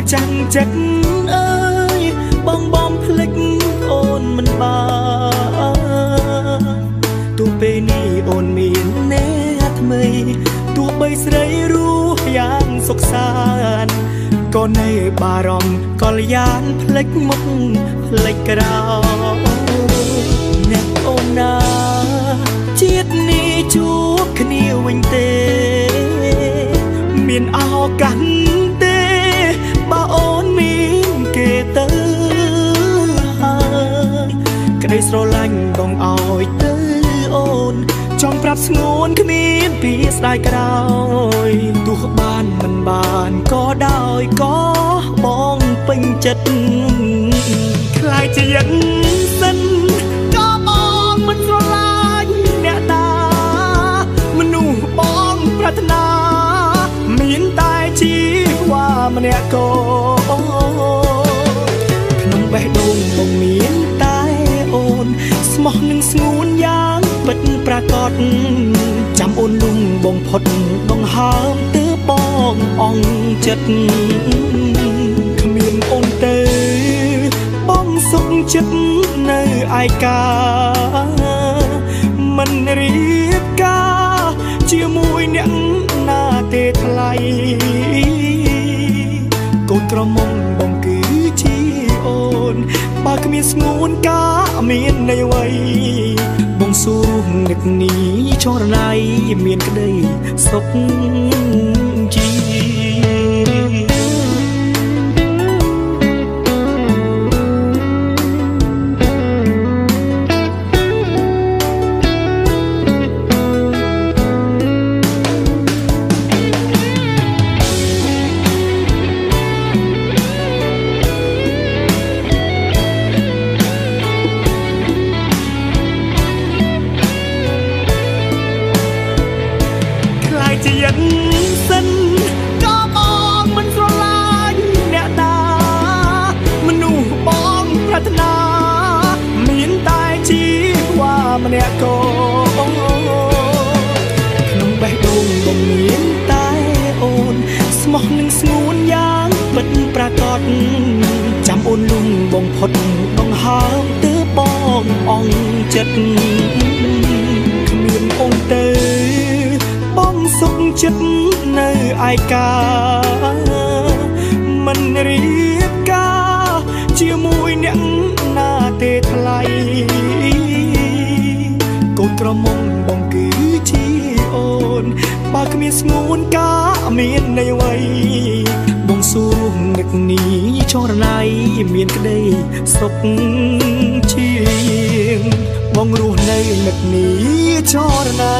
មកចាំងចិត្តអើយបងបងភ្លេចអូនមិនបានទោះពេលនេះអូនមានអ្នកថ្មីទោះបីស្រីរស់យ៉ាងសុខសាន្តក៏នៅបារម្ភកលយានភ្លេចមុខភ្លេចក្រោអ្នកអូនណា ក្តីស្រឡាញ់បងឲ្យទៅអូន ចង់ប្រាប់ស្ងួនគ្មានពីស្ដាយក្រោយទោះបានមិនបានក៏ដោយក៏បងពេញចិត្តខ្លាយជាយិនសិនក៏បងមិនស្រឡាញ់អ្នកតាមនុស្សបងប្រាថ្នាមានតែជីវ៉ាម្នាក់កូនក្នុងបេះដូងបងមានតែអូន ស្មោះនឹងស្ងួនយ៉ាងពិតប្រាកដចាំអូនលំបងផុតបងហើមទើបបងអងចិត្តគ្មានអូនទៅបងសុខចិត្តនៅឯកាមិនរៀបការជាមួយអ្នកណាទេថ្លៃកូនក្រមុំបងគឺជាអូន បើគ្មានស្ងួនកាមាននៃអ្វីបងសួរនឹកនេះចរណៃមានក្តីសុខជា ជាយិនសិនក៏បងមិនស្រឡាញ់អ្នកតាមនុស្សបងប្រាថ្នាមានតែជីវ៉ាម្នាក់កូនក្នុងបេះដូងបងមានតែអូនស្មោះនឹងស្ងួនយ៉ាងពិតប្រាកដចាំអូនលំបងផុតបងហើមទើបបងអងចិត្តគ្មានអូនទៅ បងសុខចិត្តនៅឯកាមិនរៀបការជាមួយអ្នកណាទេថ្លៃកូនក្រមុំបងគឺជាអូន បើគ្មានស្ងួនកាមាននៃអ្វីបងសួរនឹកនេះចរណៃមានក្តីសុខជាង បងរស់នៅនឹកនេះចរណៃ